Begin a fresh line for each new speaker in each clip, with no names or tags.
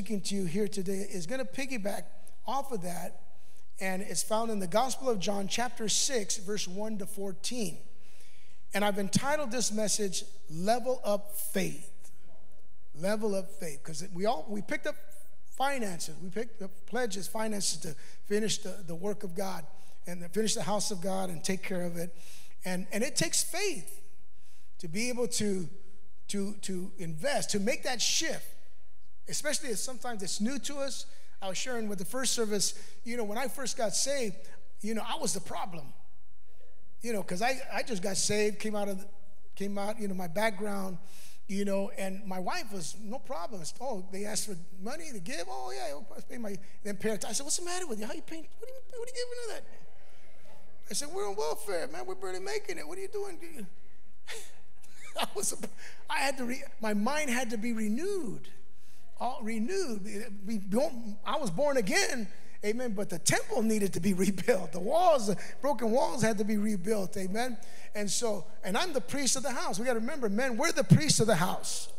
speaking to you here today is going to piggyback off of that, and it's found in the Gospel of John, chapter 6, verse 1 to 14. And I've entitled this message, Level Up Faith. Level Up Faith. Because we all we picked up finances, we picked up pledges, finances to finish the, the work of God and finish the house of God and take care of it. And, and it takes faith to be able to, to, to invest, to make that shift, especially as sometimes it's new to us. I was sharing with the first service, you know, when I first got saved, you know, I was the problem. You know, because I, I just got saved, came out of came out, you know, my background, you know, and my wife was no problem. Oh, they asked for money to give. Oh, yeah, I'll pay my, then parents. I said, what's the matter with you? How you paying? What are you, what are you giving to that? I said, we're on welfare, man. We're barely making it. What are you doing? I was, I had to, re, my mind had to be renewed, all renewed. I was born again, amen. But the temple needed to be rebuilt. The walls, the broken walls, had to be rebuilt, amen. And so, and I'm the priest of the house. We got to remember, men, we're the priests of the house.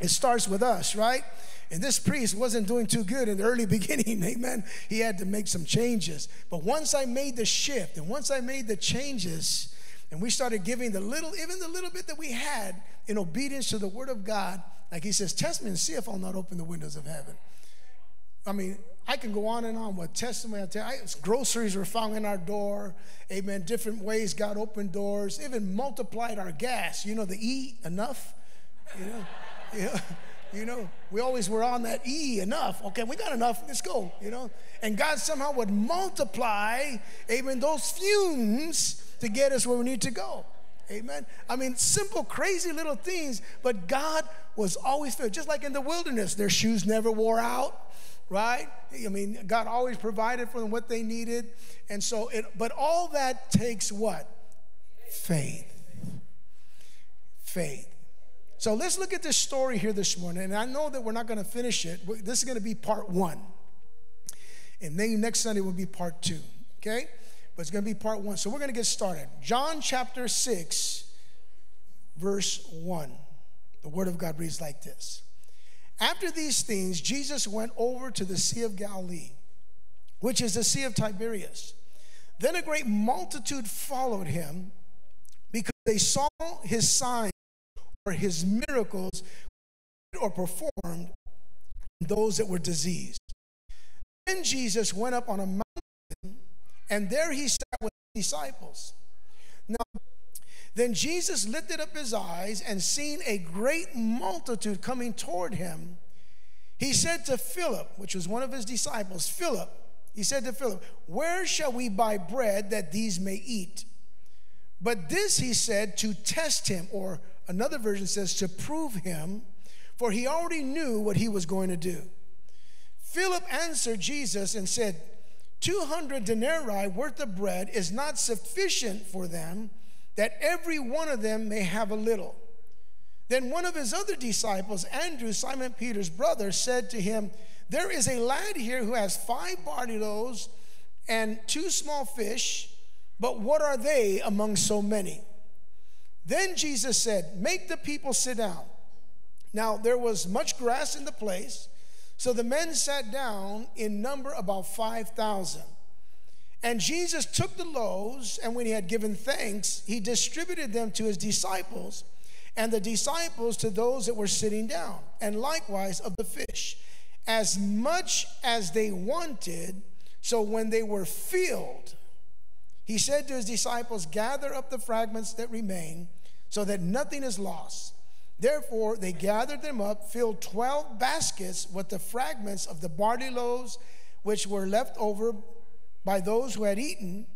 It starts with us, right? And this priest wasn't doing too good in the early beginning, amen. He had to make some changes. But once I made the shift and once I made the changes, and we started giving the little, even the little bit that we had in obedience to the word of God, like he says, test me and see if I'll not open the windows of heaven. I mean, I can go on and on with testimony. I tell you, groceries were found in our door. Amen. Different ways God opened doors, even multiplied our gas. You know, the E enough. You know, yeah. You know, we always were on that E enough. Okay, we got enough. Let's go. You know, and God somehow would multiply, amen, those fumes to get us where we need to go. Amen. I mean, simple, crazy little things, but God was always fair. Just like in the wilderness, their shoes never wore out, right? I mean, God always provided for them what they needed. And so, it, but all that takes what? Faith. Faith. So let's look at this story here this morning. And I know that we're not going to finish it. This is going to be part one. And then next Sunday will be part two. Okay? But it's going to be part one. So we're going to get started. John chapter 6, verse 1. The word of God reads like this After these things, Jesus went over to the Sea of Galilee, which is the Sea of Tiberias. Then a great multitude followed him because they saw his signs or his miracles or performed those that were diseased. Then Jesus went up on a mountain, and there he sat with his disciples. Now, then Jesus lifted up his eyes and seeing a great multitude coming toward him, he said to Philip, which was one of his disciples, Philip, he said to Philip, Where shall we buy bread that these may eat? But this he said to test him or Another version says to prove him, for he already knew what he was going to do. Philip answered Jesus and said, 200 denarii worth of bread is not sufficient for them, that every one of them may have a little. Then one of his other disciples, Andrew, Simon Peter's brother, said to him, There is a lad here who has five barley loaves and two small fish, but what are they among so many? Then Jesus said, Make the people sit down. Now there was much grass in the place, so the men sat down in number about 5,000. And Jesus took the loaves, and when he had given thanks, he distributed them to his disciples, and the disciples to those that were sitting down, and likewise of the fish, as much as they wanted. So when they were filled, he said to his disciples, Gather up the fragments that remain so that nothing is lost. Therefore, they gathered them up, filled 12 baskets with the fragments of the barley loaves which were left over by those who had eaten.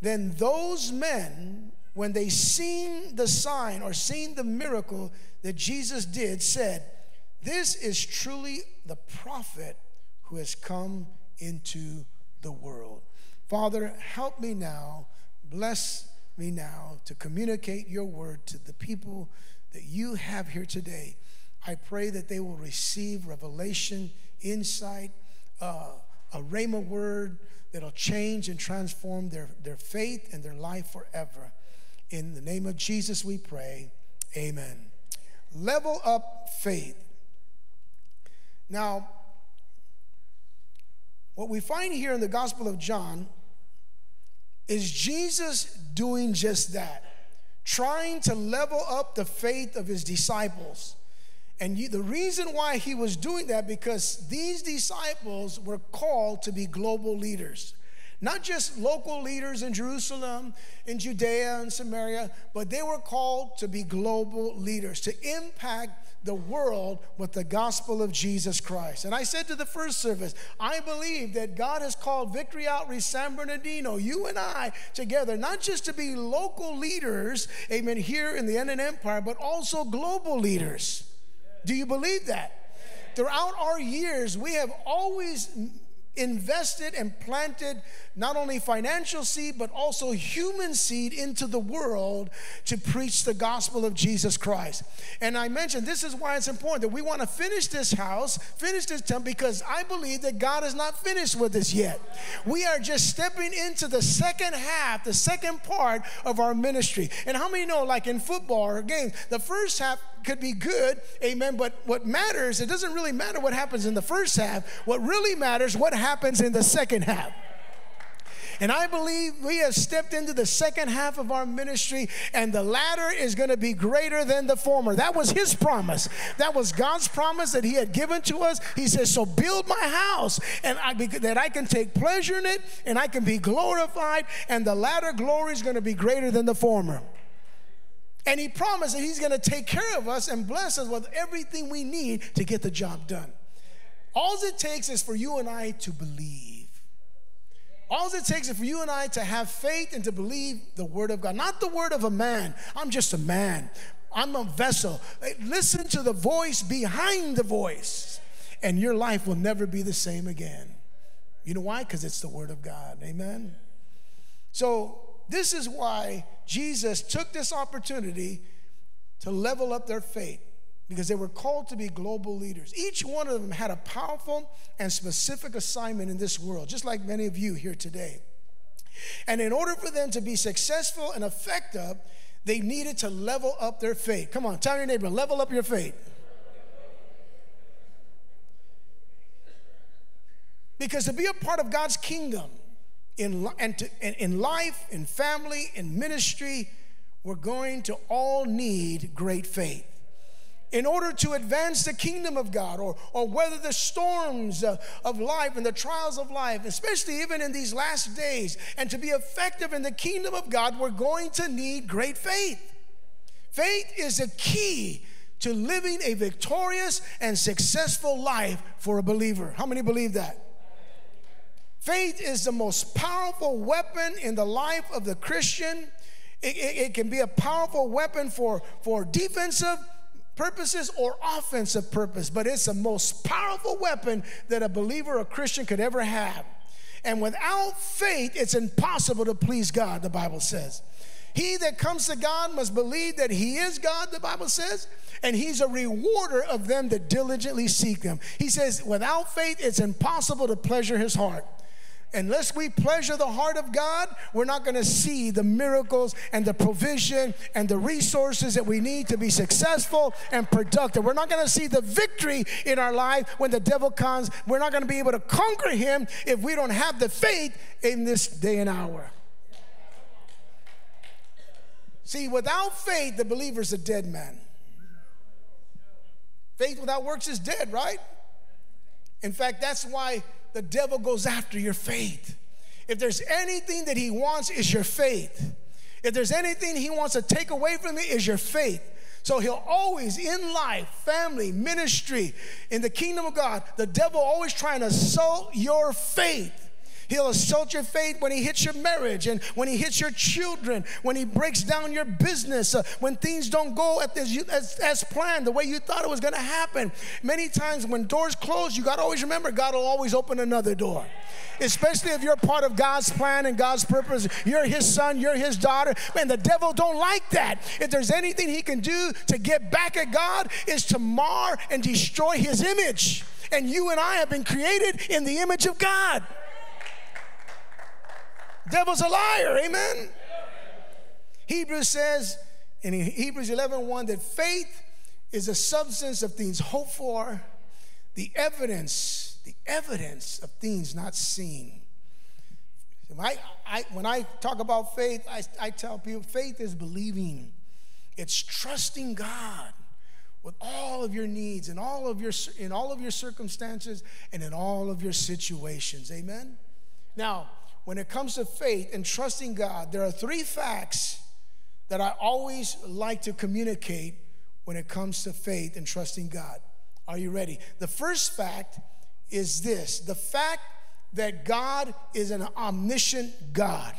Then those men, when they seen the sign or seen the miracle that Jesus did, said, This is truly the prophet who has come into the world. Father, help me now. Bless me now to communicate your word to the people that you have here today. I pray that they will receive revelation, insight, uh, a rhema word that'll change and transform their, their faith and their life forever. In the name of Jesus, we pray. Amen. Level up faith. Now, what we find here in the Gospel of John is Jesus doing just that, trying to level up the faith of his disciples. And you, the reason why he was doing that because these disciples were called to be global leaders. Not just local leaders in Jerusalem, in Judea and Samaria, but they were called to be global leaders, to impact the world with the gospel of Jesus Christ. And I said to the first service, I believe that God has called Victory Outreach San Bernardino, you and I together, not just to be local leaders, amen, here in the Inland Empire, but also global leaders. Do you believe that? Throughout our years, we have always invested and planted not only financial seed, but also human seed into the world to preach the gospel of Jesus Christ. And I mentioned this is why it's important that we want to finish this house, finish this temple, because I believe that God is not finished with us yet. We are just stepping into the second half, the second part of our ministry. And how many know, like in football or games, the first half could be good, amen. But what matters, it doesn't really matter what happens in the first half. What really matters, what happens in the second half. And I believe we have stepped into the second half of our ministry, and the latter is going to be greater than the former. That was His promise. That was God's promise that He had given to us. He says, So build my house, and I, that I can take pleasure in it, and I can be glorified, and the latter glory is going to be greater than the former. And he promised that he's going to take care of us and bless us with everything we need to get the job done. All it takes is for you and I to believe. All it takes is for you and I to have faith and to believe the word of God, not the word of a man. I'm just a man. I'm a vessel. Listen to the voice behind the voice, and your life will never be the same again. You know why? Because it's the word of God. Amen. So, this is why Jesus took this opportunity to level up their faith because they were called to be global leaders. Each one of them had a powerful and specific assignment in this world, just like many of you here today. And in order for them to be successful and effective, they needed to level up their faith. Come on, tell your neighbor, level up your faith. Because to be a part of God's kingdom, in, and to, in, in life, in family, in ministry, we're going to all need great faith. In order to advance the kingdom of God or, or weather the storms uh, of life and the trials of life, especially even in these last days, and to be effective in the kingdom of God, we're going to need great faith. Faith is a key to living a victorious and successful life for a believer. How many believe that? Faith is the most powerful weapon in the life of the Christian. It, it, it, can be a powerful weapon for, for defensive purposes or offensive purpose, but it's the most powerful weapon that a believer or Christian could ever have. And without faith, it's impossible to please God, the Bible says. He that comes to God must believe that He is God, the Bible says, and He's a rewarder of them that diligently seek Him. He says, without faith, it's impossible to pleasure His heart unless we pleasure the heart of God, we're not going to see the miracles and the provision and the resources that we need to be successful and productive. We're not going to see the victory in our life when the devil comes. We're not going to be able to conquer him if we don't have the faith in this day and hour. See, without faith, the believer's a dead man. Faith without works is dead, right? In fact, that's why the devil goes after your faith. If there's anything that he wants, is your faith. If there's anything he wants to take away from you, is your faith. So he'll always, in life, family, ministry, in the kingdom of God, the devil always trying to assault your faith. He'll assault your faith when he hits your marriage and when he hits your children, when he breaks down your business, uh, when things don't go as, as, as planned, the way you thought it was going to happen. Many times when doors close, you got to always remember God will always open another door. Especially if you're part of God's plan and God's purpose. You're his son, you're his daughter. Man, the devil don't like that. If there's anything he can do to get back at God is to mar and destroy his image. And you and I have been created in the image of God. Devil's a liar, amen? Hebrews says in Hebrews 11 1 that faith is a substance of things hoped for, the evidence, the evidence of things not seen. I, I, when I talk about faith, I, I tell people faith is believing, it's trusting God with all of your needs and all of your in all of your circumstances and in all of your situations. Amen. Now, when it comes to faith and trusting God, there are three facts that I always like to communicate when it comes to faith and trusting God. Are you ready? The first fact is this the fact that God is an omniscient God.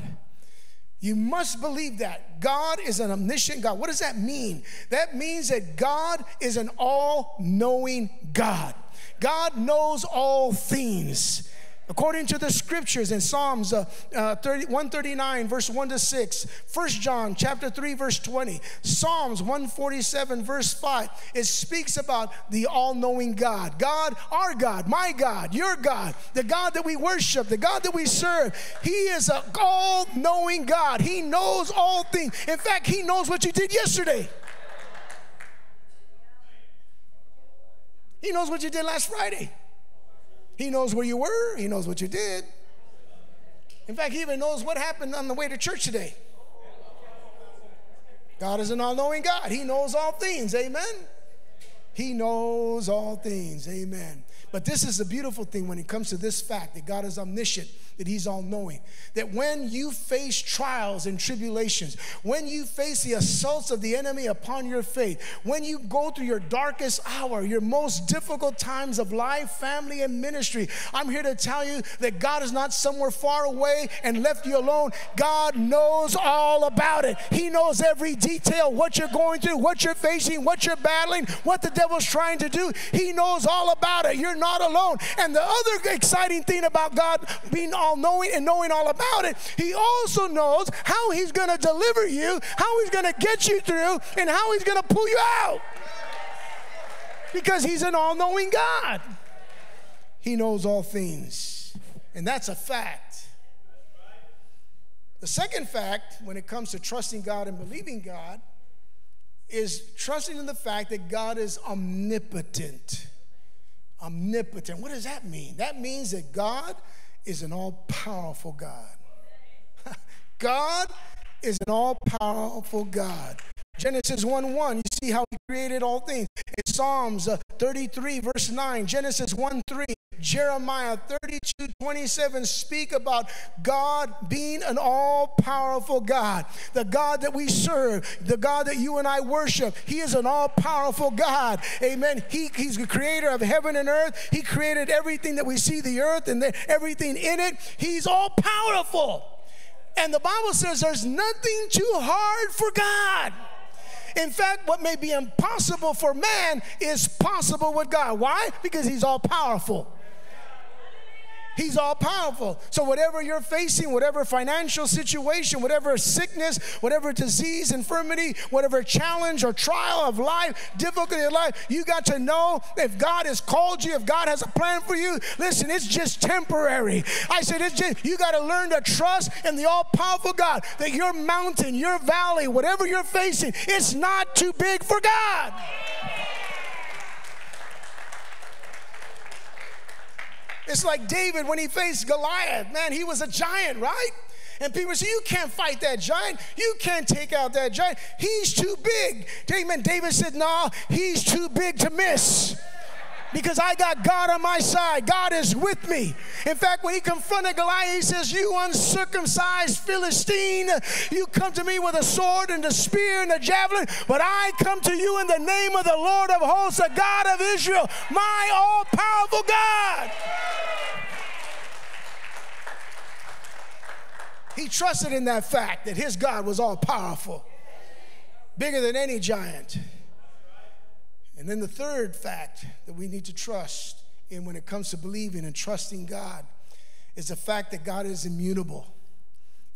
You must believe that. God is an omniscient God. What does that mean? That means that God is an all knowing God. God knows all things. According to the scriptures in Psalms uh, uh, 30, 139, verse 1 to 6, 1 John chapter 3, verse 20, Psalms 147, verse 5, it speaks about the all knowing God. God, our God, my God, your God, the God that we worship, the God that we serve. He is an all knowing God. He knows all things. In fact, He knows what you did yesterday. He knows what you did last Friday. He knows where you were, He knows what you did. In fact, He even knows what happened on the way to church today. God is an all knowing God. He knows all things. Amen. He knows all things. Amen. But this is the beautiful thing when it comes to this fact that God is omniscient that He's all knowing. That when you face trials and tribulations, when you face the assaults of the enemy upon your faith, when you go through your darkest hour, your most difficult times of life, family, and ministry, I'm here to tell you that God is not somewhere far away and left you alone. God knows all about it. He knows every detail, what you're going through, what you're facing, what you're battling, what the devil's trying to do. He knows all about it. You're not alone. And the other exciting thing about God being all knowing and knowing all about it, He also knows how He's going to deliver you, how He's going to get you through, and how He's going to pull you out. Because He's an all knowing God. He knows all things. And that's a fact. The second fact, when it comes to trusting God and believing God, is trusting in the fact that God is omnipotent. Omnipotent. What does that mean? That means that God is an all powerful God. God is an all powerful God. Genesis 1 1, you see how he created all things. In Psalms uh, 33, verse 9, Genesis 1 3, Jeremiah 32 27 speak about God being an all powerful God. The God that we serve, the God that you and I worship, He is an all powerful God. Amen. He, he's the creator of heaven and earth. He created everything that we see, the earth and the, everything in it. He's all powerful. And the Bible says there's nothing too hard for God. In fact, what may be impossible for man is possible with God. Why? Because he's all powerful. He's all powerful. So, whatever you're facing, whatever financial situation, whatever sickness, whatever disease, infirmity, whatever challenge or trial of life, difficulty of life, you got to know if God has called you, if God has a plan for you, listen, it's just temporary. I said, it's just, you got to learn to trust in the all powerful God that your mountain, your valley, whatever you're facing, it's not too big for God. It's like David when he faced Goliath. Man, he was a giant, right? And people say, You can't fight that giant. You can't take out that giant. He's too big. Amen. David said, No, nah, he's too big to miss because I got God on my side. God is with me. In fact, when he confronted Goliath, he says, You uncircumcised Philistine, you come to me with a sword and a spear and a javelin, but I come to you in the name of the Lord of hosts, the God of Israel, my all powerful God. He trusted in that fact that his God was all powerful, bigger than any giant. And then the third fact that we need to trust in when it comes to believing and trusting God is the fact that God is immutable.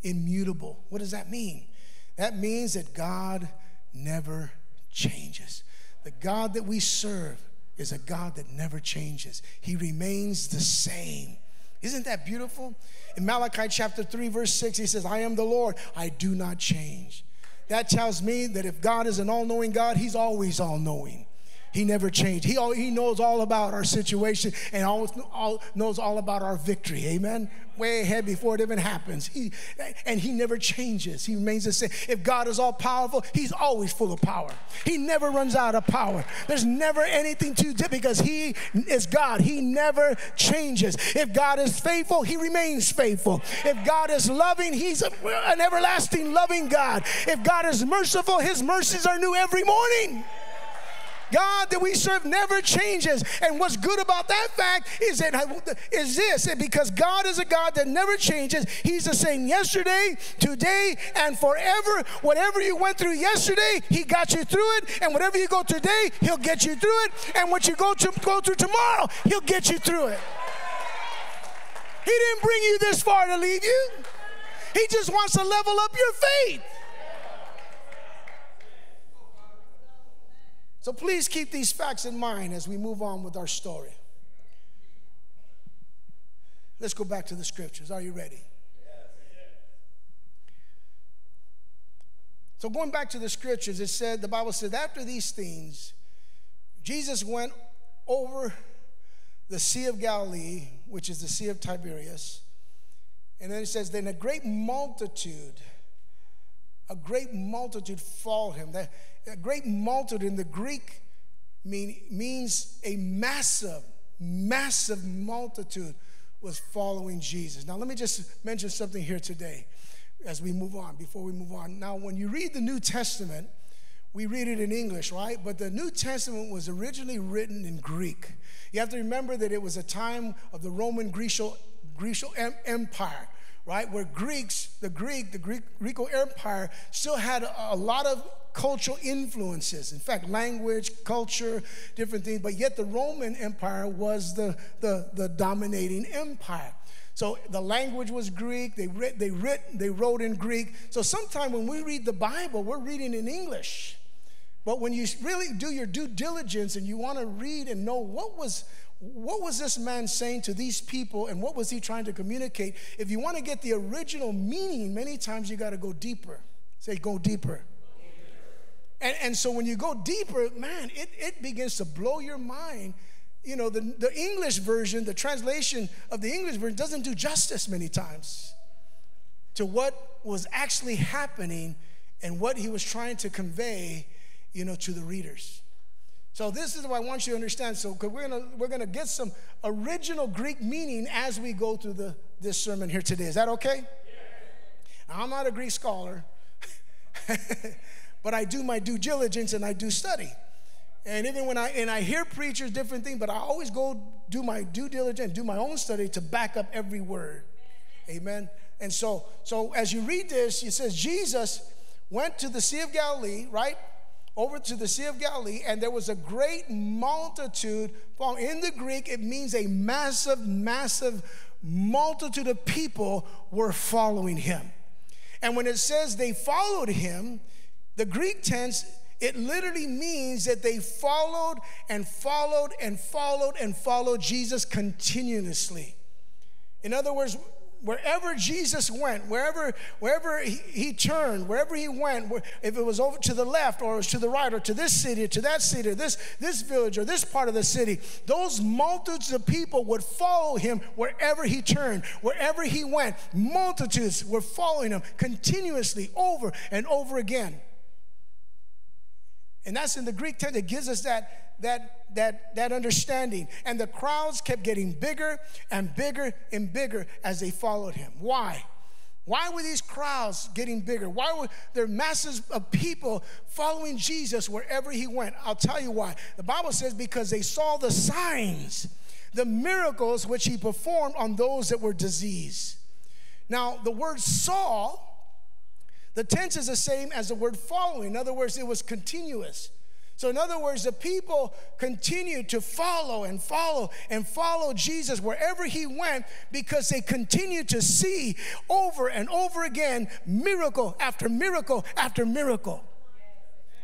Immutable. What does that mean? That means that God never changes. The God that we serve is a God that never changes, He remains the same. Isn't that beautiful? In Malachi chapter 3, verse 6, he says, I am the Lord, I do not change. That tells me that if God is an all knowing God, He's always all knowing. He never changed. He, all, he knows all about our situation and all, knows all about our victory. Amen. Way ahead before it even happens. He, and he never changes. He remains the same. If God is all powerful, he's always full of power. He never runs out of power. There's never anything to do because he is God. He never changes. If God is faithful, he remains faithful. If God is loving, he's an everlasting loving God. If God is merciful, his mercies are new every morning. God that we serve never changes. And what's good about that fact is that is this because God is a God that never changes. He's the same yesterday, today, and forever. Whatever you went through yesterday, He got you through it. And whatever you go today, He'll get you through it. And what you go to go through tomorrow, He'll get you through it. He didn't bring you this far to leave you. He just wants to level up your faith. So please keep these facts in mind as we move on with our story. Let's go back to the scriptures. Are you ready? So, going back to the scriptures, it said, the Bible said, after these things, Jesus went over the Sea of Galilee, which is the Sea of Tiberias. And then it says, then a great multitude, a great multitude followed him. That a great multitude in the Greek mean, means a massive, massive multitude was following Jesus. Now, let me just mention something here today as we move on, before we move on. Now, when you read the New Testament, we read it in English, right? But the New Testament was originally written in Greek. You have to remember that it was a time of the Roman Grecial Empire, right? Where Greeks, the Greek, the Greek Greco Empire still had a, lot of cultural influences. In fact, language, culture, different things. But yet the Roman Empire was the, the, the dominating empire. So the language was Greek. They writ, they writ, they wrote in Greek. So sometimes when we read the Bible, we're reading in English. But when you really do your due diligence and you want to read and know what was what was this man saying to these people and what was he trying to communicate? If you want to get the original meaning, many times you got to go deeper. Say, go deeper. And, and so when you go deeper, man, it, it begins to blow your mind. You know, the, the English version, the translation of the English version doesn't do justice many times to what was actually happening and what he was trying to convey, you know, to the readers. So this is what I want you to understand. So we're gonna we're gonna get some original Greek meaning as we go through the this sermon here today. Is that okay? Now, I'm not a Greek scholar. but I do my due diligence and I do study. And even when I and I hear preachers different things, but I always go do my due diligence, do my own study to back up every word. Amen. And so, so as you read this, it says Jesus went to the Sea of Galilee, right? Over to the Sea of Galilee, and there was a great multitude. In the Greek, it means a massive, massive multitude of people were following him. And when it says they followed him, the Greek tense, it literally means that they followed and followed and followed and followed Jesus continuously. In other words, wherever Jesus went, wherever, wherever he, he, turned, wherever he went, if it was over to the left or it was to the right or to this city or to that city or this, this village or this part of the city, those multitudes of people would follow him wherever he turned, wherever he went. Multitudes were following him continuously over and over again. And that's in the Greek text that gives us that, that, that, that understanding. And the crowds kept getting bigger and bigger and bigger as they followed him. Why? Why were these crowds getting bigger? Why were there masses of people following Jesus wherever he went? I'll tell you why. The Bible says because they saw the signs, the miracles which he performed on those that were diseased. Now, the word saw the tense is the same as the word following. In other words, it was continuous. So, in other words, the people continued to follow and follow and follow Jesus wherever he went because they continued to see over and over again miracle after miracle after miracle.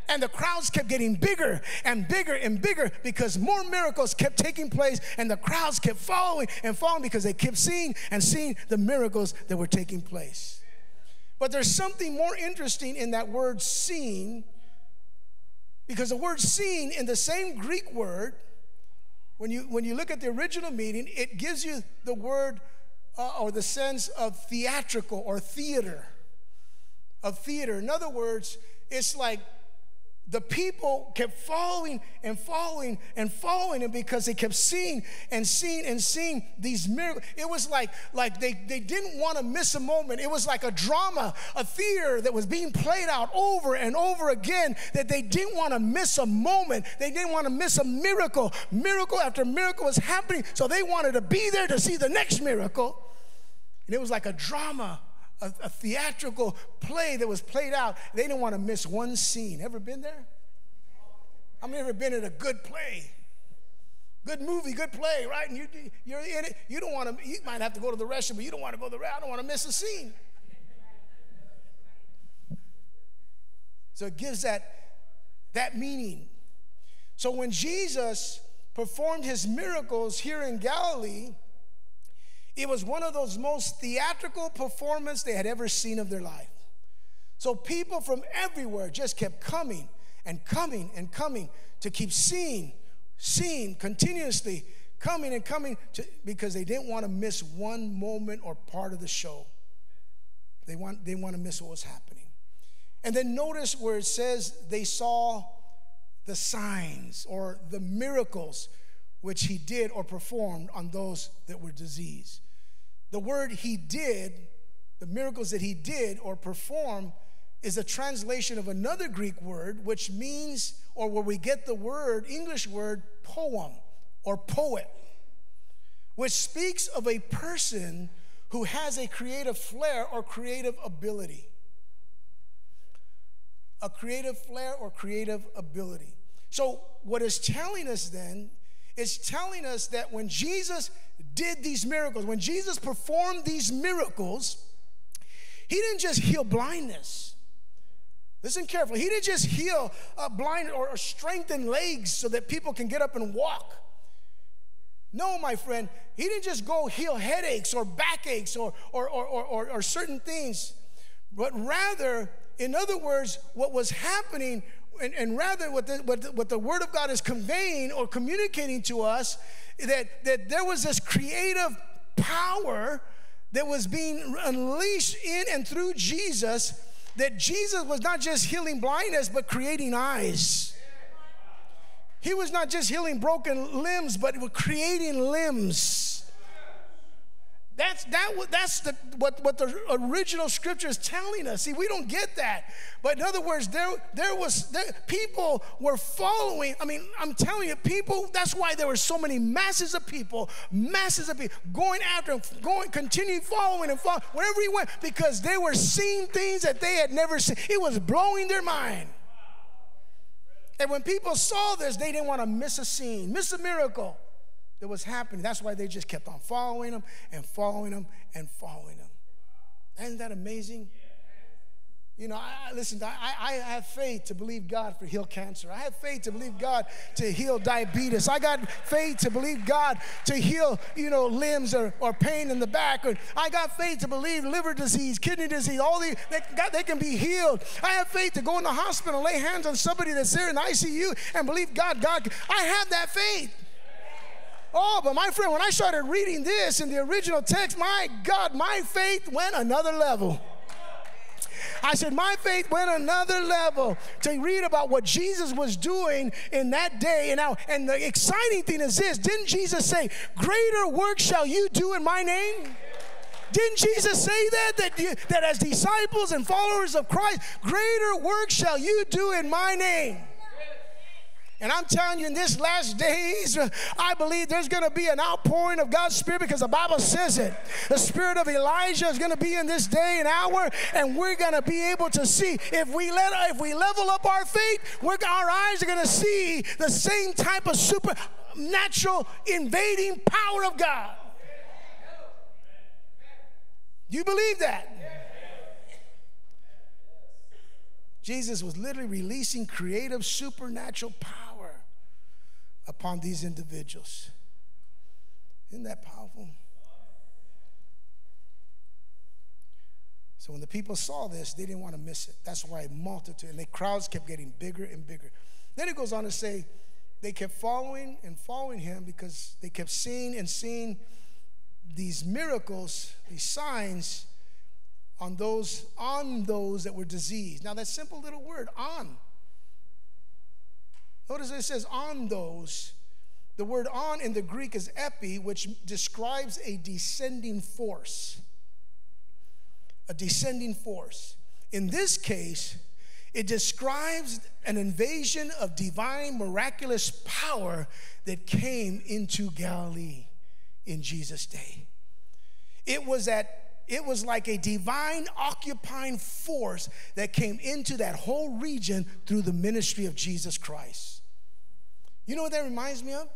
And the crowds kept getting bigger and bigger and bigger because more miracles kept taking place, and the crowds kept following and following because they kept seeing and seeing the miracles that were taking place. But there's something more interesting in that word seen Because the word seen in the same Greek word, when you, when you look at the original meaning, it gives you the word uh, or the sense of theatrical or theater. Of theater. In other words, it's like the people kept following and following and following him because they kept seeing and seeing and seeing these miracles. It was like, like they, they didn't want to miss a moment. It was like a drama, a theater that was being played out over and over again that they didn't want to miss a moment. They didn't want to miss a miracle. Miracle after miracle was happening, so they wanted to be there to see the next miracle. And it was like a drama a, a theatrical play that was played out. They didn't want to miss one scene. Ever been there? I've never been in a good play. Good movie, good play, right? And you, you're in it. You don't want to, you might have to go to the restroom, but you don't want to go the restroom. I don't want to miss a scene. So it gives that, that meaning. So when Jesus performed his miracles here in Galilee, it was one of those most theatrical performances they had ever seen of their life. So people from everywhere just kept coming and coming and coming to keep seeing, seeing continuously, coming and coming to, because they didn't want to miss one moment or part of the show. They want they want to miss what was happening. And then notice where it says they saw the signs or the miracles which he did or performed on those that were diseased. The word he did, the miracles that he did or performed, is a translation of another Greek word, which means, or where we get the word, English word, poem or poet, which speaks of a person who has a creative flair or creative ability. A creative flair or creative ability. So, what is telling us then is telling us that when Jesus did these miracles, when Jesus performed these miracles, he didn't just heal blindness. Listen carefully. He didn't just heal uh, blind or, or strengthen legs so that people can get up and walk. No, my friend, he didn't just go heal headaches or backaches or, or, or, or, or certain things, but rather, in other words, what was happening and, and rather what the, what, the, what the Word of God is conveying or communicating to us, that, that there was this creative power that was being unleashed in and through Jesus, that Jesus was not just healing blindness, but creating eyes. He was not just healing broken limbs, but creating limbs. That's, that, that's the, what, what the original scripture is telling us. See, we don't get that. But in other words, there, there was, there, people were following. I mean, I'm telling you, people, that's why there were so many masses of people, masses of people going after him, going, continuing following him, following, wherever he went, because they were seeing things that they had never seen. It was blowing their mind. And when people saw this, they didn't want to miss a scene, miss a miracle that was happening. That's why they just kept on following him and following him and following him. Isn't that amazing? You know, I, listen, I, I have faith to believe God for heal cancer. I have faith to believe God to heal diabetes. I got faith to believe God to heal, you know, limbs or, or pain in the back. Or I got faith to believe liver disease, kidney disease, all the they, God, they can be healed. I have faith to go in the hospital, lay hands on somebody that's there in the ICU, and believe God. God, I have that faith. Oh, but my friend, when I started reading this in the original text, my God, my faith went another level. I said, My faith went another level to read about what Jesus was doing in that day. And now, and the exciting thing is this didn't Jesus say, Greater work shall you do in my name? Didn't Jesus say that? That, you, that as disciples and followers of Christ, greater work shall you do in my name? And I'm telling you, in this last days, uh, I believe there's going to be an outpouring of God's Spirit because the Bible says it. The Spirit of Elijah is going to be in this day and hour, and we're going to be able to see. If we let, if we level up our faith, our eyes are going to see the same type of supernatural invading power of God. Do you believe that? Jesus was literally releasing creative supernatural power upon these individuals. Isn't that powerful? So when the people saw this, they didn't want to miss it. That's why a multitude and the crowds kept getting bigger and bigger. Then it goes on to say, they kept following and following him because they kept seeing and seeing these miracles, these signs on those on those that were diseased. Now that simple little word on. Notice it says on those. The word on in the Greek is epi, which describes a descending force. A descending force. In this case, it describes an invasion of divine, miraculous power that came into Galilee in Jesus' day. It was at it was like a divine occupying force that came into that whole region through the ministry of Jesus Christ. You know what that reminds me of?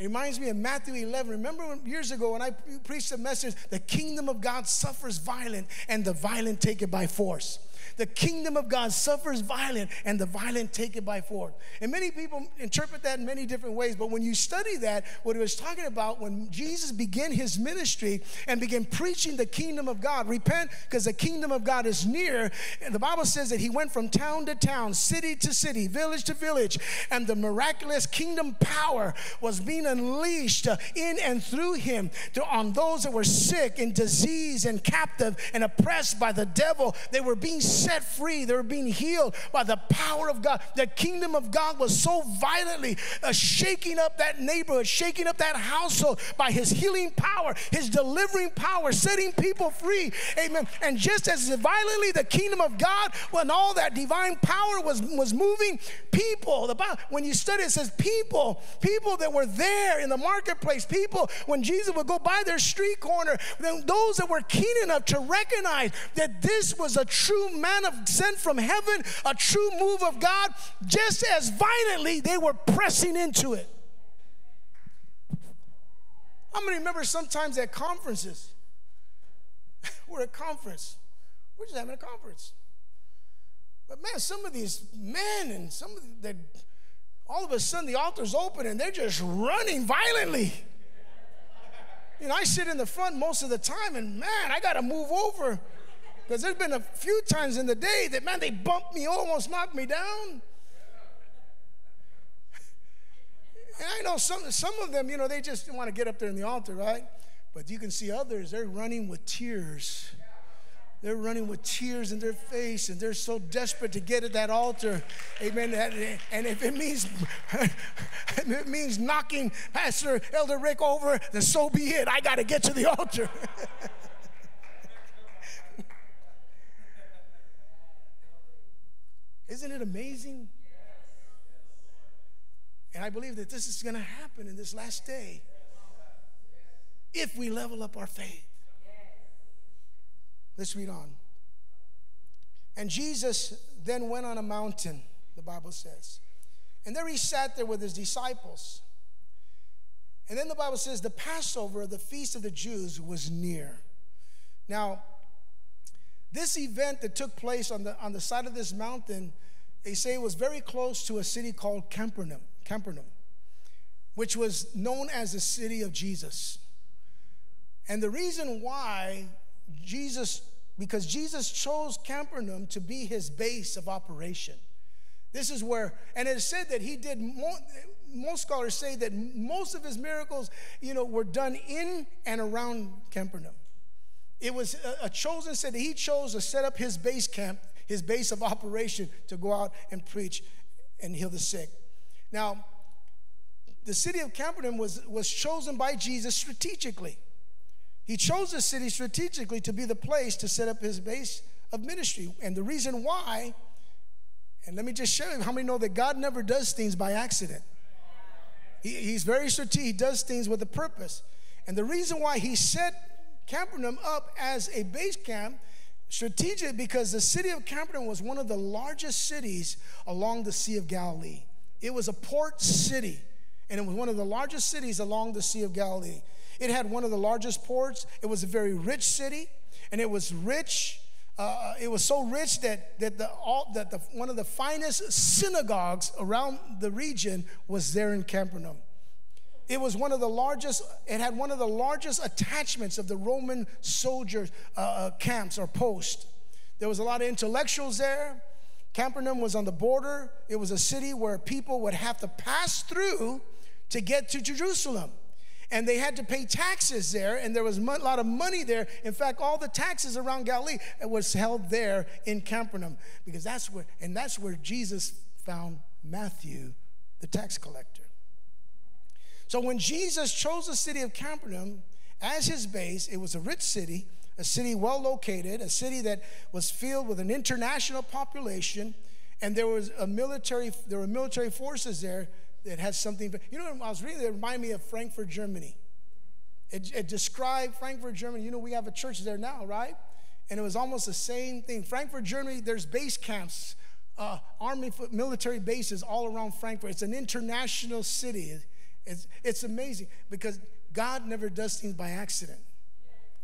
It reminds me of Matthew 11. Remember years ago when I preached a message, the kingdom of God suffers violent and the violent take it by force. The kingdom of God suffers violent, and the violent take it by force. And many people interpret that in many different ways, but when you study that, what he was talking about when Jesus began his ministry and began preaching the kingdom of God, repent because the kingdom of God is near. And the Bible says that he went from town to town, city to city, village to village, and the miraculous kingdom power was being unleashed uh, in and through him to, on those that were sick and diseased and captive and oppressed by the devil. They were being set free, they were being healed by the power of God. The kingdom of God was so violently uh, shaking up that neighborhood, shaking up that household by his healing power, his delivering power, setting people free. Amen. And just as violently the kingdom of God, when all that divine power was, was moving, people, the Bible, when you study it says people, people that were there in the marketplace, people, when Jesus would go by their street corner, then those that were keen enough to recognize that this was a true man of sent from heaven, a true move of God, just as violently they were pressing into it. How many remember sometimes at conferences? we're at conference. We're just having a conference. But man, some of these men and some of the, all of a sudden the altar's open and they're just running violently. You know, I sit in the front most of the time and man, I got to move over because there's been a few times in the day that, man, they bumped me, almost knocked me down. And I know some, some of them, you know, they just want to get up there in the altar, right? But you can see others, they're running with tears. They're running with tears in their face and they're so desperate to get at that altar. Amen. And if it means if it means knocking Pastor Elder Rick over, then so be it. I got to get to the altar. Isn't it amazing? And I believe that this is going to happen in this last day if we level up our faith. Let's read on. And Jesus then went on a mountain, the Bible says. And there he sat there with his disciples. And then the Bible says the Passover, the feast of the Jews, was near. Now, this event that took place on the, on the side of this mountain, they say was very close to a city called Capernaum, Capernaum, which was known as the city of Jesus. And the reason why Jesus, because Jesus chose Capernaum to be his base of operation. This is where, and it is said that he did most scholars say that most of his miracles, you know, were done in and around Capernaum. It was a, a chosen city. He chose to set up his base camp, his base of operation to go out and preach and heal the sick. Now, the city of Capernaum was, was chosen by Jesus strategically. He chose the city strategically to be the place to set up his base of ministry. And the reason why, and let me just show you how many know that God never does things by accident. He, he's very strategic, he does things with a purpose. And the reason why he set Capernaum up as a base camp strategic because the city of Capernaum was one of the largest cities along the Sea of Galilee. It was a port city, and it was one of the largest cities along the Sea of Galilee. It had one of the largest ports. It was a very rich city, and it was rich. Uh, it was so rich that, that, the, all, that the, one of the finest synagogues around the region was there in Capernaum. It was one of the largest, it had one of the largest attachments of the Roman soldiers' uh, uh camps or posts. There was a lot of intellectuals there. Capernaum was on the border. It was a city where people would have to pass through to get to Jerusalem. And they had to pay taxes there, and there was a lot of money there. In fact, all the taxes around Galilee was held there in Capernaum, because that's where, and that's where Jesus found Matthew, the tax collector. So when Jesus chose the city of Capernaum as his base, it was a rich city a city well located, a city that was filled with an international population, and there was a military, there were military forces there that had something. You know, I was reading, it reminded me of Frankfurt, Germany. It, it described Frankfurt, Germany. You know, we have a church there now, right? And it was almost the same thing. Frankfurt, Germany, there's base camps, uh, army military bases all around Frankfurt. It's an international city. It's, it's amazing because God never does things by accident,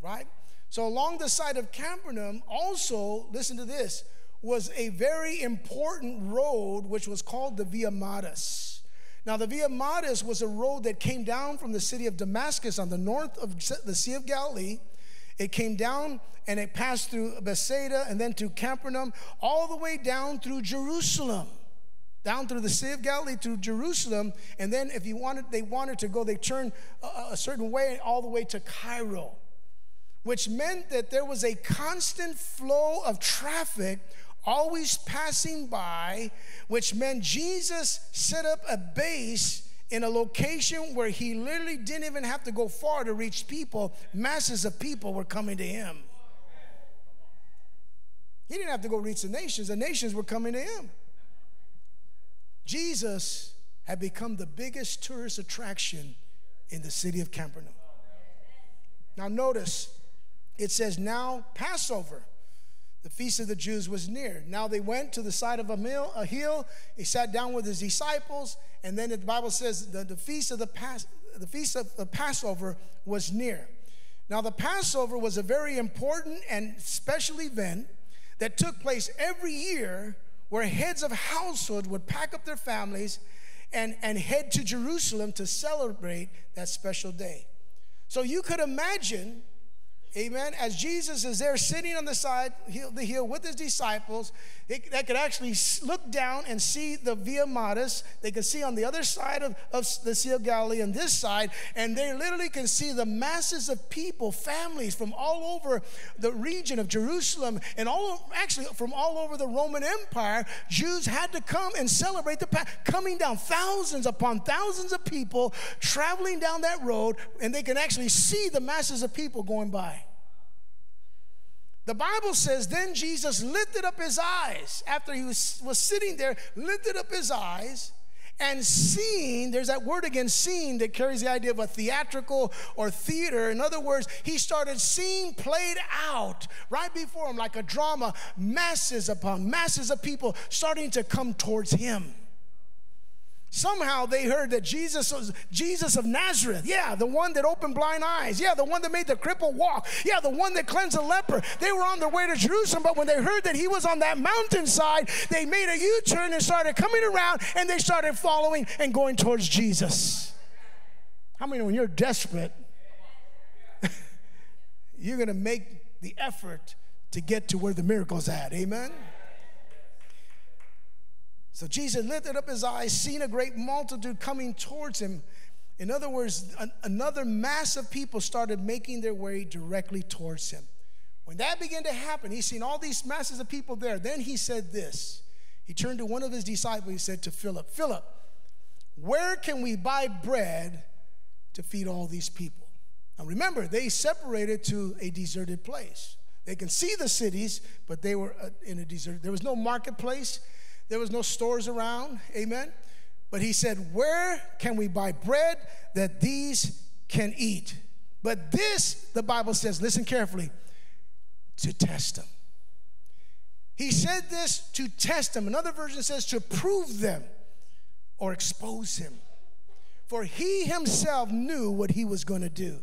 right? So, along the side of Capernaum, also, listen to this, was a very important road which was called the Via Maris. Now, the Via Maris was a road that came down from the city of Damascus on the north of the Sea of Galilee. It came down and it passed through Bethsaida and then to Capernaum, all the way down through Jerusalem down through the Sea of Galilee to Jerusalem, and then if you wanted, they wanted to go, they turned a, a certain way all the way to Cairo which meant that there was a constant flow of traffic always passing by, which meant Jesus set up a base in a location where he literally didn't even have to go far to reach people. Masses of people were coming to him. He didn't have to go reach the nations, the nations were coming to him. Jesus had become the biggest tourist attraction in the city of Capernaum. Now, notice it says, Now Passover, the feast of the Jews was near. Now they went to the side of a, mill, a hill. He sat down with his disciples, and then the Bible says the, the feast of the, Pas- the feast of the Passover was near. Now the Passover was a very important and special event that took place every year where heads of household would pack up their families and, and head to Jerusalem to celebrate that special day. So you could imagine Amen. As Jesus is there sitting on the side the hill with his disciples, they, could actually look down and see the Via Maris. They could see on the other side of, of the Sea of Galilee and this side, and they literally can see the masses of people, families from all over the region of Jerusalem and all actually from all over the Roman Empire. Jews had to come and celebrate the coming down thousands upon thousands of people traveling down that road, and they can actually see the masses of people going by. The Bible says, then Jesus lifted up his eyes after he was, was sitting there, lifted up his eyes and seeing, there's that word again, seeing, that carries the idea of a theatrical or theater. In other words, he started seeing played out right before him like a drama, masses upon masses of people starting to come towards him. Somehow they heard that Jesus was Jesus of Nazareth. Yeah, the one that opened blind eyes. Yeah, the one that made the cripple walk. Yeah, the one that cleansed the leper. They were on their way to Jerusalem, but when they heard that he was on that mountainside, they made a U turn and started coming around and they started following and going towards Jesus. How many, when you're desperate, you're going to make the effort to get to where the miracle's at? Amen? So Jesus lifted up his eyes, seeing a great multitude coming towards him. In other words, an, another mass of people started making their way directly towards him. When that began to happen, he's seen all these masses of people there. Then he said this. He turned to one of his disciples, he said to Philip, Philip, where can we buy bread to feed all these people? Now remember, they separated to a deserted place. They can see the cities, but they were uh, in a desert. There was no marketplace. There was no stores around. Amen. But he said, Where can we buy bread that these can eat? But this, the Bible says, listen carefully, to test them. He said this to test them. Another version says to prove them or expose him. For he himself knew what he was going to do.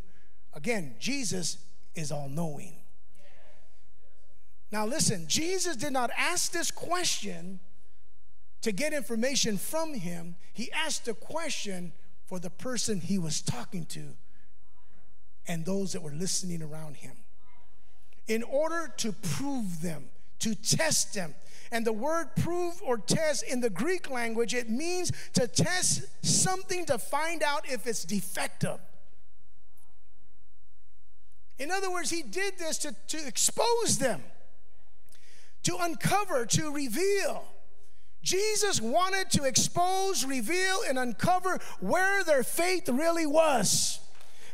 Again, Jesus is all knowing. Now, listen, Jesus did not ask this question to get information from him, he asked a question for the person he was talking to and those that were listening around him in order to prove them, to test them. And the word prove or test in the Greek language, it means to test something to find out if it's defective. In other words, he did this to, to expose them, to uncover, to reveal. Jesus wanted to expose, reveal, and uncover where their faith really was.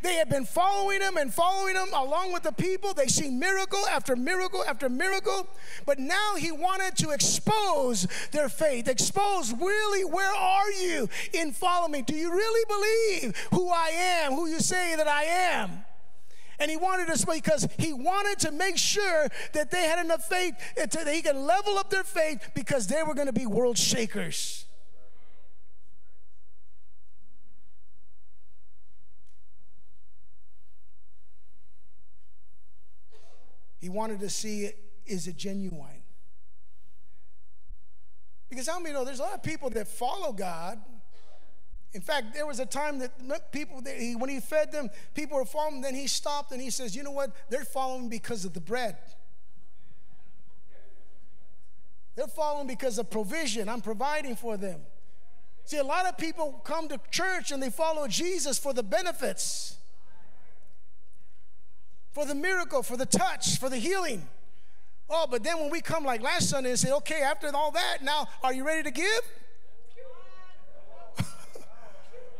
They had been following him and following him along with the people. They see miracle after miracle after miracle. But now he wanted to expose their faith, expose really where are you in following me? Do you really believe who I am, who you say that I am? And he wanted us because he wanted to make sure that they had enough faith that he could level up their faith because they were going to be world shakers. He wanted to see is it genuine? Because how many know there's a lot of people that follow God in fact, there was a time that people, when he fed them, people were following. Then he stopped and he says, You know what? They're following because of the bread. They're following because of provision. I'm providing for them. See, a lot of people come to church and they follow Jesus for the benefits, for the miracle, for the touch, for the healing. Oh, but then when we come like last Sunday and say, okay, after all that, now are you ready to give?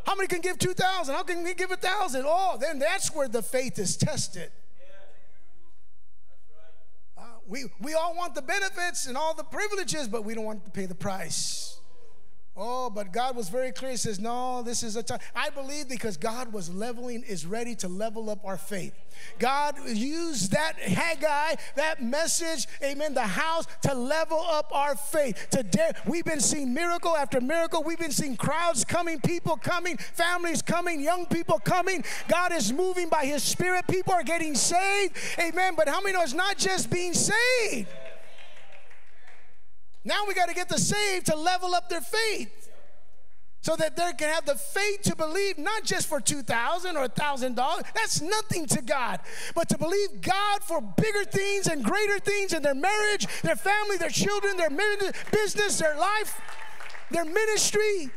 How many can give 2,000? How can we give a 1,000? Oh, then that's where the faith is tested. Uh, we, we all want the benefits and all the privileges, but we don't want to pay the price. Oh, but God was very clear. He says, No, this is a time. I believe because God was leveling, is ready to level up our faith. God used that Haggai, that message, amen, the house to level up our faith. Today, we've been seeing miracle after miracle. We've been seeing crowds coming, people coming, families coming, young people coming. God is moving by His Spirit. People are getting saved, amen. But how many know it's not just being saved? Now we got to get the saved to level up their faith so that they can have the faith to believe not just for 2000 or $1000 that's nothing to god. But to believe god for bigger things and greater things in their marriage their family their children their business their life their ministry.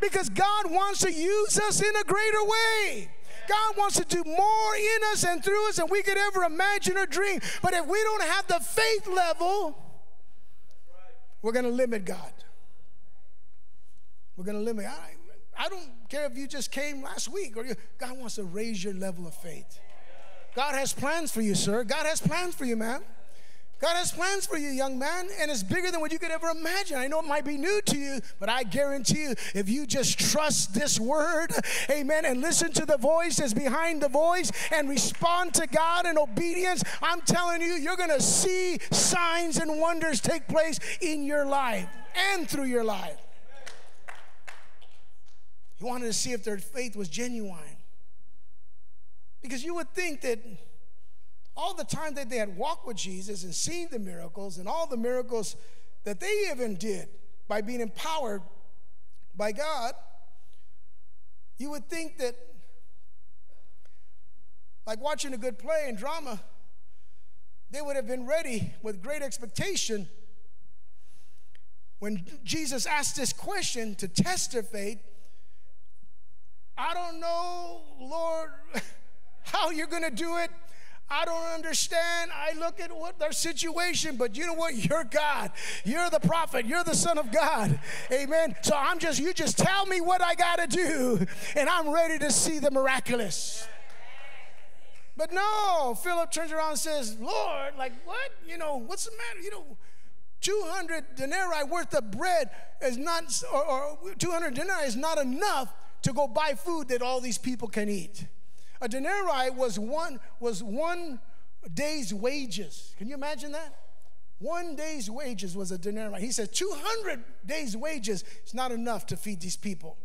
Because god wants to use us in a greater way. God wants to do more in us and through us than we could ever imagine or dream. But if we don't have the faith level, we're going to limit God. We're going to limit. I, I don't care if you just came last week or you, God wants to raise your level of faith. God has plans for you, sir. God has plans for you, man. God has plans for you, young man, and it's bigger than what you could ever imagine. I know it might be new to you, but I guarantee you, if you just trust this word, amen, and listen to the voice that's behind the voice and respond to God in obedience, I'm telling you, you're going to see signs and wonders take place in your life and through your life. He wanted to see if their faith was genuine. Because you would think that all the time that they had walked with Jesus and seen the miracles and all the miracles that they even did by being empowered by God, you would think that, like watching a good play and drama, they would have been ready with great expectation when Jesus asked this question to test their faith. I don't know, Lord, how you're going to do it. I don't understand. I look at what their situation, but you know what? You're God. You're the prophet. You're the son of God. Amen. So I'm just, you just tell me what I got to do, and I'm ready to see the miraculous. But no, Philip turns around and says, Lord, like what? You know, what's the matter? You know, 200 denarii worth of bread is not, or, or 200 denarii is not enough to go buy food that all these people can eat. A denarii was one, was one day's wages. Can you imagine that? One day's wages was a denarii. He said 200 days' wages is not enough to feed these people.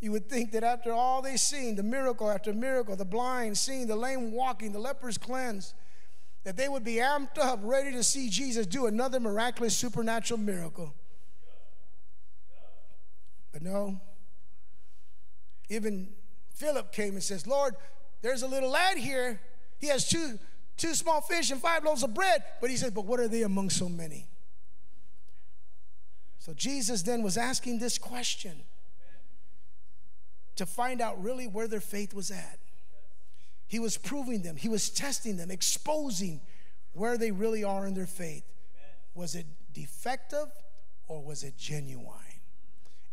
You would think that after all they've seen, the miracle after miracle, the blind seeing, the lame walking, the lepers cleansed, that they would be amped up, ready to see Jesus do another miraculous supernatural miracle. But no, even Philip came and says, Lord, there's a little lad here. He has two two small fish and five loaves of bread. But he said, But what are they among so many? So Jesus then was asking this question to find out really where their faith was at. He was proving them, he was testing them, exposing where they really are in their faith. Was it defective or was it genuine?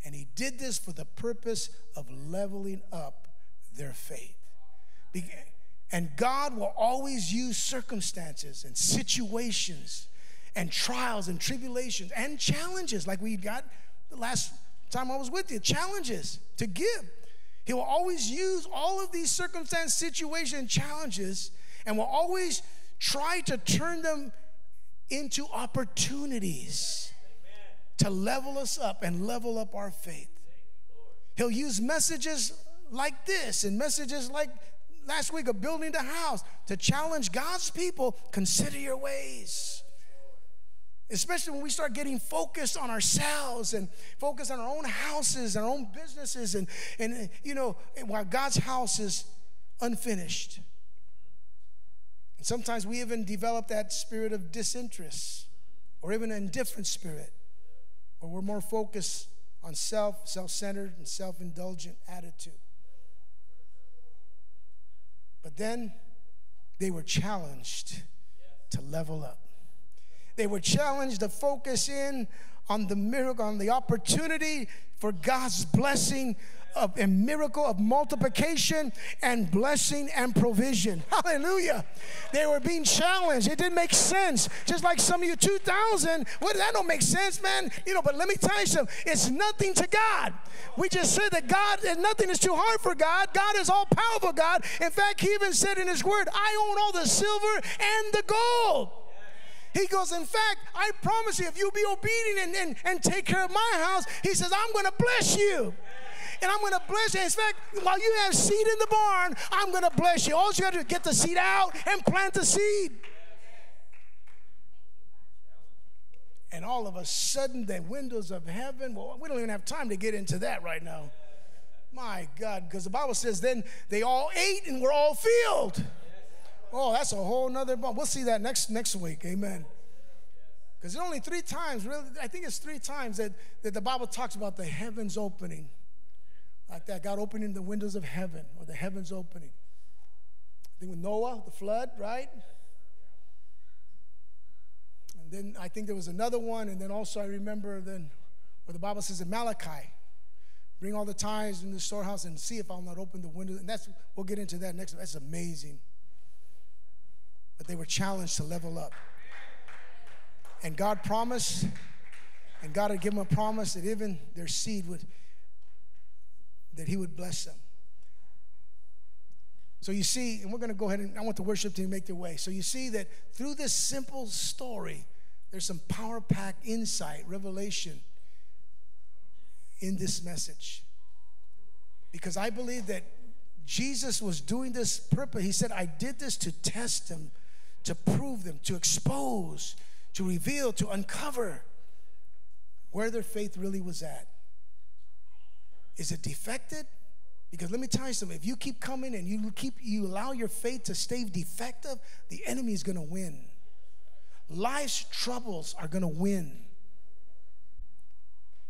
And he did this for the purpose of leveling up their faith. And God will always use circumstances and situations and trials and tribulations and challenges, like we got the last time I was with you challenges to give. He will always use all of these circumstance, situation, challenges, and will always try to turn them into opportunities to level us up and level up our faith. He'll use messages like this and messages like last week of building the house to challenge God's people consider your ways. Especially when we start getting focused on ourselves and focused on our own houses and our own businesses, and, and you know, while God's house is unfinished. And sometimes we even develop that spirit of disinterest or even an indifferent spirit, where we're more focused on self, self centered, and self indulgent attitude. But then they were challenged to level up. They were challenged to focus in on the miracle, on the opportunity for God's blessing of a miracle of multiplication and blessing and provision. Hallelujah. They were being challenged. It didn't make sense. Just like some of you 2000, what that don't make sense, man. You know, but let me tell you something. It's nothing to God. We just said that God, nothing is too hard for God. God is all powerful God. In fact, he even said in his word, I own all the silver and the gold. He goes, In fact, I promise you, if you be obedient and, and, and take care of my house, he says, I'm going to bless you and I'm going to bless you. In fact, while you have seed in the barn, I'm going to bless you. All you got to do is get the seed out and plant the seed. And all of a sudden, the windows of heaven, well, we don't even have time to get into that right now. My God, because the Bible says then they all ate and were all filled. Oh, that's a whole nother bump. We'll see that next next week. Amen. Because it's only three times, really, I think it's three times that, that the Bible talks about the heavens opening like that, God opening the windows of heaven or the heavens opening. I think with Noah, the flood, right? And then I think there was another one, and then also I remember then where the Bible says in Malachi, bring all the tithes in the storehouse and see if I'll not open the windows. And that's we'll get into that next. That's amazing. But they were challenged to level up. And God promised, and God had given them a promise that even their seed would that He would bless them. So you see, and we're going to go ahead and I want the worship team to make their way. So you see that through this simple story, there's some power packed insight, revelation in this message. Because I believe that Jesus was doing this purpose. He said, I did this to test them, to prove them, to expose, to reveal, to uncover where their faith really was at. Is it defected? Because let me tell you something, if you keep coming and you keep you allow your faith to stay defective, the enemy is gonna win. Life's troubles are gonna win.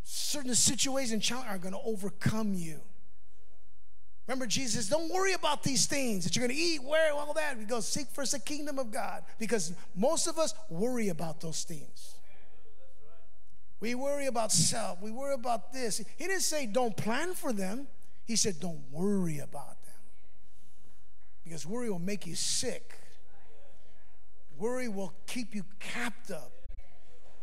Certain situations are gonna overcome you. Remember, Jesus, don't worry about these things that you're going to eat, wear, all that. We go seek first the kingdom of God because most of us worry about those things. We worry about self. We worry about this. He didn't say don't plan for them. He said don't worry about them. Because worry will make you sick. Worry will keep you captive.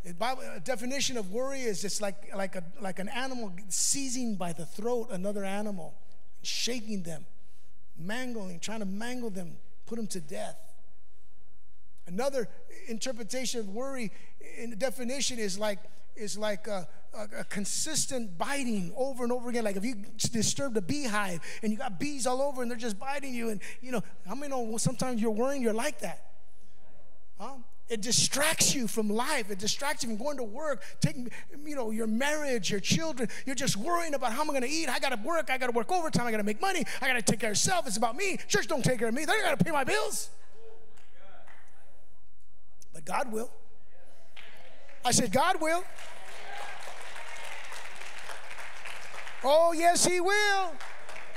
The Bible, a definition of worry is it's like, like, a, like an animal seizing by the throat another animal, shaking them, mangling, trying to mangle them, put them to death. Another interpretation of worry in the definition is like is like a, a, a, consistent biting over and over again. Like if you disturb a beehive and you got bees all over and they're just biting you, and you know, how many know sometimes you're worrying you're like that? Huh? It distracts you from life. It distracts you from going to work, taking, you know, your marriage, your children. You're just worrying about how am I going to eat? I got to work. I got to work overtime. I got to make money. I got to take care of self. It's about me. Church don't take care of me. They got to pay my bills. But God will. I said, God will. Oh, yes, He will.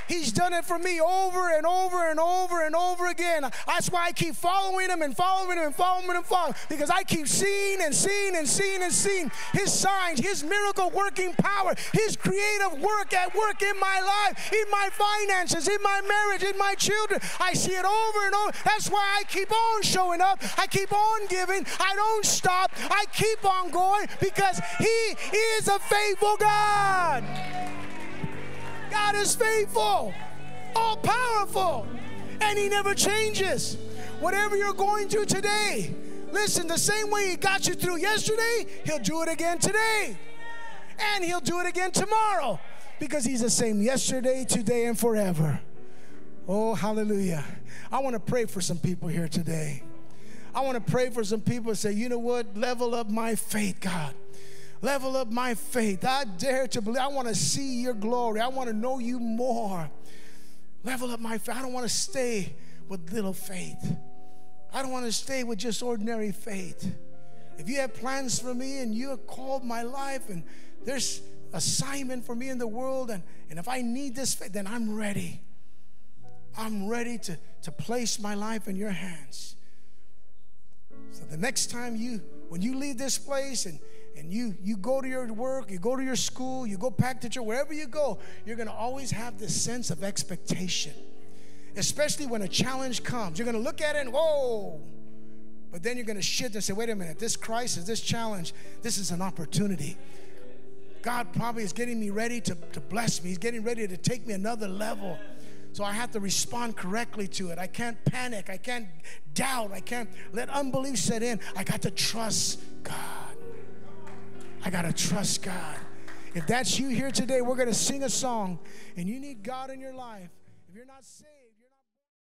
He's done it for me over and over and over and over again. That's why I keep following him and following him and following him and following because I keep seeing and seeing and seeing and seeing his signs, his miracle working power, his creative work at work in my life, in my finances, in my marriage, in my children. I see it over and over. That's why I keep on showing up. I keep on giving. I don't stop. I keep on going because he is a faithful God. God is faithful, all powerful, and He never changes. Whatever you're going through today, listen, the same way He got you through yesterday, He'll do it again today. And He'll do it again tomorrow because He's the same yesterday, today, and forever. Oh, hallelujah. I want to pray for some people here today. I want to pray for some people and say, you know what? Level up my faith, God. Level up my faith. I dare to believe. I want to see your glory. I want to know you more. Level up my faith. I don't want to stay with little faith. I don't want to stay with just ordinary faith. If you have plans for me and you have called my life and there's assignment for me in the world and, and if I need this faith, then I'm ready. I'm ready to, to place my life in your hands. So the next time you, when you leave this place and and you you go to your work, you go to your school, you go back to church, wherever you go, you're to always have this sense of expectation. Especially when a challenge comes, you're to look at it and whoa. But then you're to shift and say, wait a minute, this crisis, this challenge, this is an opportunity. God probably is getting me ready to, to bless me. He's getting ready to take me another level. So I have to respond correctly to it. I can't panic. I can't doubt. I can't let unbelief set in. I got to trust God. I got to trust God. If that's you here today, we're going to sing a song and you need God in your life. If you're not saved,